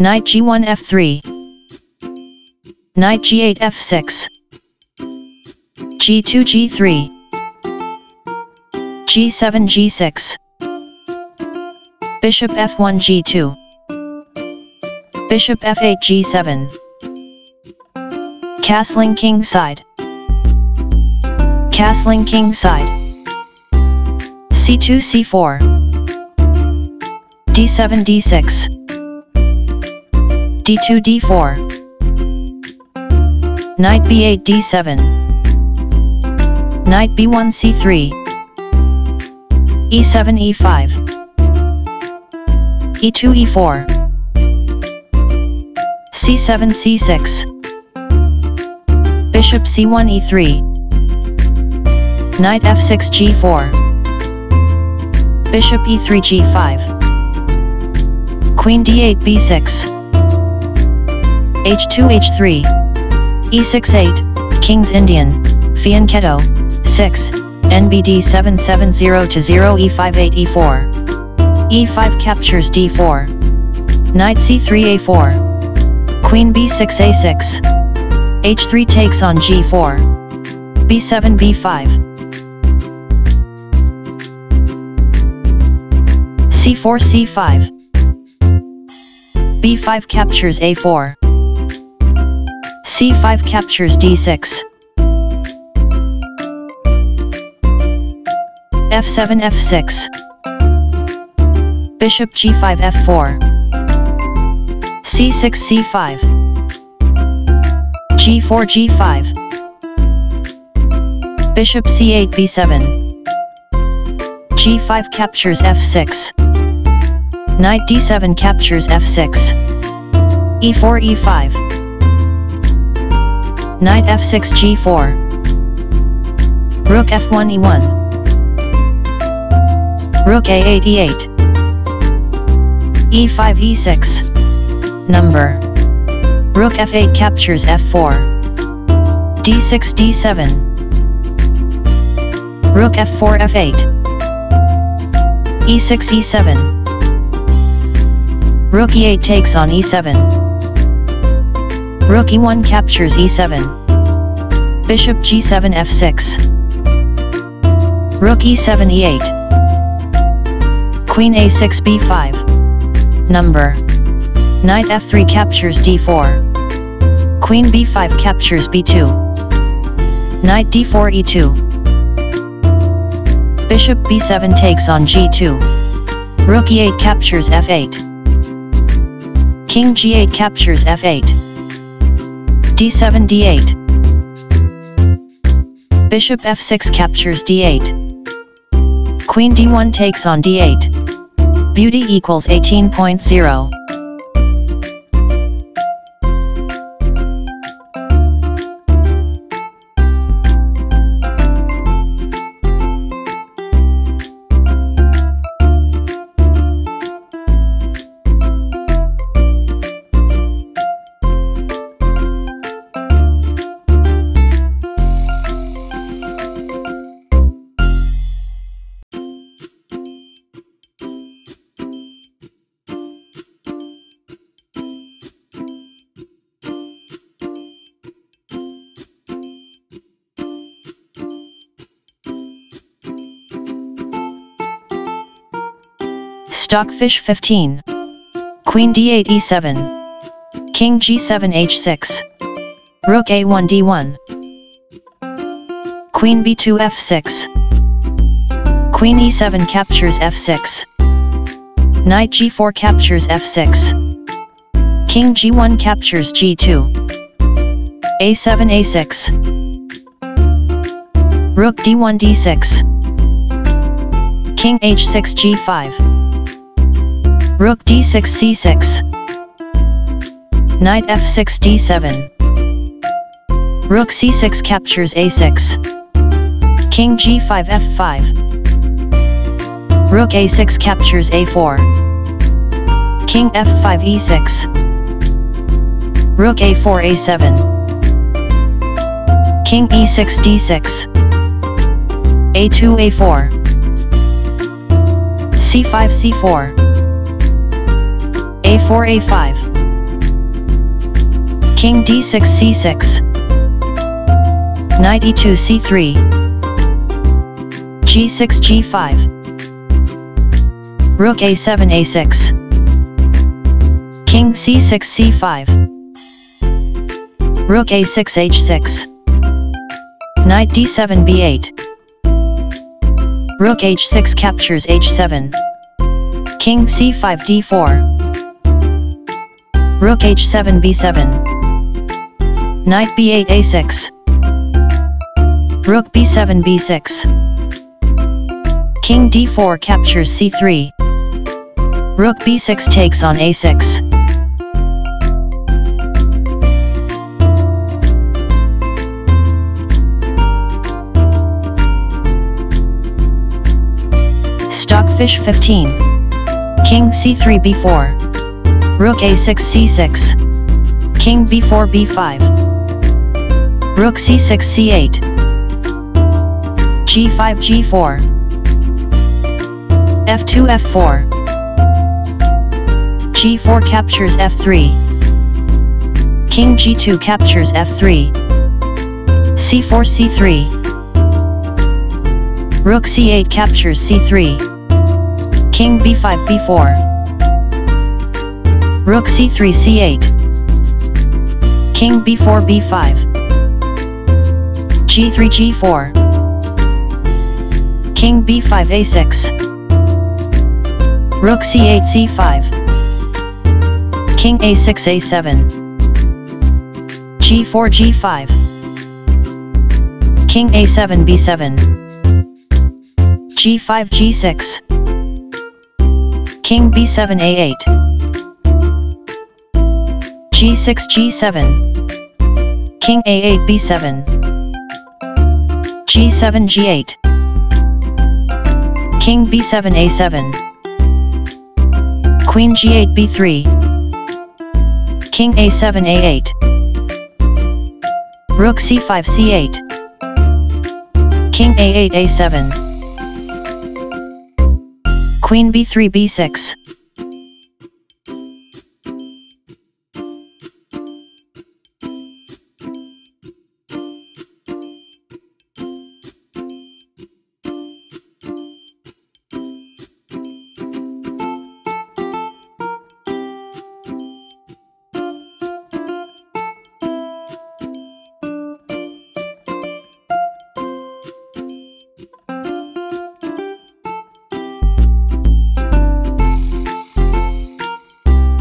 Knight g1 f3 Knight g8 f6 g2 g3 g7 g6 Bishop f1 g2 Bishop f8 g7 Castling king side. Castling king side. C2 c4 d7 d6 d2 d4 Knight b8 d7 Knight b1 c3 e7 e5 e2 e4 c7 c6 Bishop c1 e3 Knight f6 g4 Bishop e3 g5 Queen d8 b6 h2 h3 e6 8 King's Indian Fianchetto 6 NBD 770 to 0 e5 8 e4 e5 captures d4 Knight c3 a4 Queen b6 a6 h3 takes on g4 b7 b5 c4 c5 b5 captures a4 c5 captures d6 f7 f6 Bishop g5 f4 c6 c5 g4 g5 Bishop c8 b7 g5 captures f6 Knight d7 captures f6 e4 e5 Knight f6 g4 Rook f1 e1 Rook a8 e8 e5 e6 Number. Rook f8 captures f4 d6 d7 Rook f4 f8 e6 e7 Rook e8 takes on e7 Rook e1 captures e7 Bishop g7 f6 Rook e7 e8 Queen a6 b5 Number. Knight f3 captures d4 Queen b5 captures b2 Knight d4 e2 Bishop b7 takes on g2 Rook e8 captures f8 King g8 captures f8 d7 d8 Bishop f6 captures d8 Queen d1 takes on d8 Beauty equals 18.0 Stockfish 15. Queen d8 e7. King g7 h6. Rook a1 d1. Queen b2 f6. Queen e7 captures f6. Knight g4 captures f6. King g1 captures g2. a7 a6. Rook d1 d6. King h6 g5. Rook d6 c6 Knight f6 d7 Rook c6 captures a6 King g5 f5 Rook a6 captures a4 King f5 e6 Rook a4 a7 King e6 d6 a2 a4 c5 c4 a4 A5 King d6 c6 Knight e2 c3 g6 g5 Rook a7 a6 King c6 c5 Rook a6 h6 Knight d7 b8 Rook h6 captures h7 King c5 d4 Rook h7 b7 Knight b8 a6 Rook b7 b6 King d4 captures c3 Rook b6 takes on a6 Stockfish 15 King c3 b4 Rook a6 c6 King b4 b5 Rook c6 c8 g5 g4 f2 f4 g4 captures f3 King g2 captures f3 c4 c3 Rook c8 captures c3 King b5 b4 Rook c3 c8 King b4 b5 g3 g4 King b5 a6 Rook c8 c5 King a6 a7 g4 g5 King a7 b7 g5 g6 King b7 a8 g6 g7 King a8 b7 g7 g8 King b7 a7 Queen g8 b3 King a7 a8 Rook c5 c8 King a8 a7 Queen b3 b6